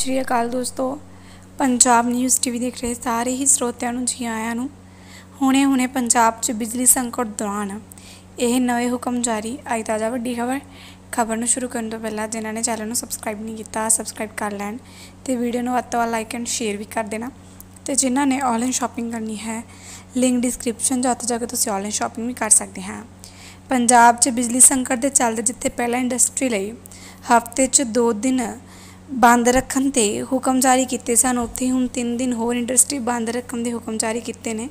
ਸ਼੍ਰੀ ਅਕਾਲ ਦੋਸਤੋ, Punjab news TV ਦੇਖ ਰਹੇ ਸਾਰੇ ਹੀ ਸਰੋਤਿਆਂ ਨੂੰ, ਜੀ ਆਇਆਂ ਨੂੰ। ਹੁਣੇ ਹੁਣੇ ਪੰਜਾਬ 'ਚ ਬਿਜਲੀ ਸੰਕਟ ਦੌਰਾਨ ਇਹ ਨਵੇਂ ਹੁਕਮ ਜਾਰੀ। ਆਈ ਤਾਜ਼ਾ ਵੱਡੀ ਖਬਰ। ਖਬਰ ਨੂੰ ਸ਼ੁਰੂ ਕਰਨ ਤੋਂ ਪਹਿਲਾਂ ਜਿਨ੍ਹਾਂ ਨੇ ਚੈਨਲ ਨੂੰ ਸਬਸਕ੍ਰਾਈਬ ਨਹੀਂ ਕੀਤਾ ਸਬਸਕ੍ਰਾਈਬ ਕਰ ਲੈਣ ਤੇ ਵੀਡੀਓ ਨੂੰ ਵੱਧ ਤੋਂ ਵੱਧ ਲਾਈਕ ਐਂਡ ਸ਼ੇਅਰ ਵੀ ਕਰ ਦੇਣਾ। ਤੇ ਜਿਨ੍ਹਾਂ ਨੇ ਆਨਲਾਈਨ ਸ਼ਾਪਿੰਗ ਕਰਨੀ ਹੈ ਲਿੰਕ ਡਿਸਕ੍ਰਿਪਸ਼ਨ 'ਚ ਉੱਥੇ ਜਾ ਕੇ ਤੁਸੀਂ ਆਨਲਾਈਨ ਸ਼ਾਪਿੰਗ ਵੀ ਕਰ ਸਕਦੇ ਹਾਂ। ਪੰਜਾਬ 'ਚ ਬਿਜਲੀ ਸੰਕਟ ਦੇ ਚੱਲਦੇ ਜਿੱਥੇ ਪਹਿਲਾਂ ਇੰਡਸਟਰੀ ਲਈ ਹਫ਼ਤੇ 'ਚ 2 ਦਿਨ ਬੰਦ ਰੱਖਣ ਤੇ ਹੁਕਮ ਜਾਰੀ ਕੀਤੇ ਸਨ। ਉੱਥੇ ਹੁਣ 3 ਦਿਨ ਹੋਰ ਇੰਡਸਟਰੀ ਬੰਦ ਰੱਖਣ ਦੇ ਹੁਕਮ ਜਾਰੀ ਕੀਤੇ ਨੇ।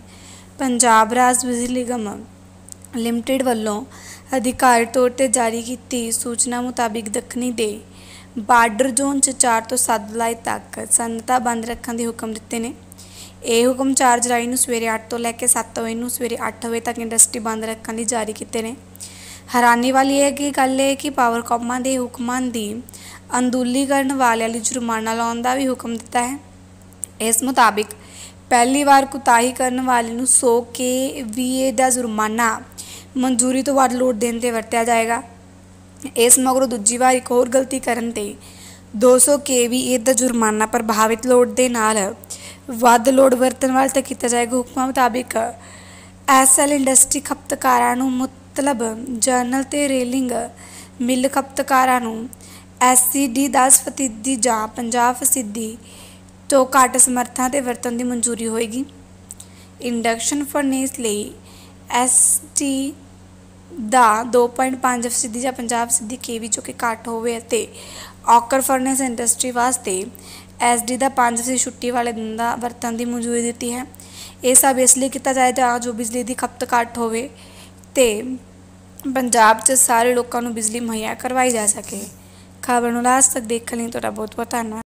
ਪੰਜਾਬ ਰਾਜ ਬਿਜਲੀ ਨਿਗਮ ਲਿਮਟਿਡ ਵੱਲੋਂ ਅਧਿਕਾਰ ਤੌਰ ਤੇ ਜਾਰੀ ਕੀਤੀ ਸੂਚਨਾ ਮੁਤਾਬਿਕ ਦੱਖਣੀ ਦੇ ਬਾਰਡਰ ਜ਼ੋਨ 'ਚ 4 ਤੋਂ 7 ਜੁਲਾਈ ਤੱਕ ਸਨਅਤਾਂ ਬੰਦ ਰੱਖਣ ਦੇ ਹੁਕਮ ਦਿੱਤੇ ਨੇ। ਇਹ ਹੁਕਮ 4 ਜੁਲਾਈ ਨੂੰ ਸਵੇਰੇ 8 ਤੋਂ ਲੈ ਕੇ 7 ਵਜੇ ਨੂੰ ਸਵੇਰੇ 8 ਵਜੇ ਤੱਕ ਇੰਡਸਟਰੀ ਬੰਦ ਰੱਖਣ ਲਈ ਜਾਰੀ ਕੀਤੇ ਨੇ। ਹੈਰਾਨੀ ਵਾਲੀ ਇਹ ਕਿ ਗੱਲ ਇਹ ਕਿ ਪਾਵਰ ਕਾਮਾਂ ਦੇ ਹੁਕਮਾਂ ਦੀ ਅੰਦੂਲੀ ਕਰਨ ਵਾਲਿਆਂ ਲਈ ਜੁਰਮਾਨਾ ਲਾਉਣ ਦਾ ਵੀ ਹੁਕਮ ਦਿੱਤਾ ਹੈ। ਇਸ ਮੁਤਾਬਿਕ ਪਹਿਲੀ ਵਾਰ ਕੁਤਾਹੀ ਕਰਨ ਵਾਲੇ ਨੂੰ 100 ਕੇ ਵੀਏ ਦਾ ਜੁਰਮਾਨਾ ਮਨਜ਼ੂਰੀ ਤੋਂ ਵੱਧ ਲੋਡ ਦੇਣ ਤੇ ਵਰਤਿਆ ਜਾਏਗਾ। ਇਸ ਮਗਰੋਂ ਦੂਜੀ ਵਾਰ ਇੱਕ ਹੋਰ ਗਲਤੀ ਕਰਨ ਤੇ 200 ਕੇਵੀਏ ਦਾ ਜੁਰਮਾਨਾ ਪ੍ਰਭਾਵਿਤ ਲੋਡ ਦੇ ਨਾਲ ਵੱਧ ਲੋਡ ਵਰਤਣ ਵਾਲੇ ਤੇ ਕੀਤਾ ਜਾਏਗਾ। ਹੁਕਮਾਂ ਮੁਤਾਬਿਕ ਐਸਐਲ ਇੰਡਸਟਰੀ ਖਪਤਕਾਰਾਂ ਨੂੰ ਮਤਲਬ ਜਰਨਲ ਤੇ ਰੇਲਿੰਗ ਮਿੱਲ ਖਪਤਕਾਰਾਂ ਨੂੰ ਐਸਸੀਡੀ 10 ਫੀਸਦੀ ਜਾਂ 50% ਤੋਂ ਘੱਟ ਸਮਰੱਥਾ ਤੇ ਵਰਤਣ ਦੀ ਮਨਜ਼ੂਰੀ ਹੋਏਗੀ। ਇੰਡਕਸ਼ਨ ਫਰਨੇਸ ਲਈ ਐਸਟੀ ਦਾ 2.5% ਜਾਂ 50% ਕੇਵੀ ਜੋ ਕਿ ਘੱਟ ਹੋਵੇ ਅਤੇ ਔਕਰ ਫਰਨੇਸ ਇੰਡਸਟਰੀ ਵਾਸਤੇ ਐਸਡੀ ਦਾ 5% ਛੁੱਟੀ ਵਾਲੇ ਦਿਨ ਦਾ ਵਰਤਣ ਦੀ ਮਨਜ਼ੂਰੀ ਦਿੱਤੀ ਹੈ। ਇਹ ਸਭ ਇਸ ਲਈ ਕੀਤਾ ਜਾਏ ਤਾਂ ਜੋ ਬਿਜਲੀ ਦੀ ਖਪਤ ਘੱਟ ਹੋਵੇ ਤੇ ਪੰਜਾਬ 'ਚ ਸਾਰੇ ਲੋਕਾਂ ਨੂੰ ਬਿਜਲੀ ਮੁਹੱਈਆ ਕਰਵਾਈ ਜਾ ਸਕੇ। ਖਬਰ ਨੂੰ ਲਾਸਟ ਤੱਕ ਦੇਖਣ ਲਈ ਤੁਹਾਡਾ ਬਹੁਤ ਬਹੁਤ ਧੰਨਵਾਦ।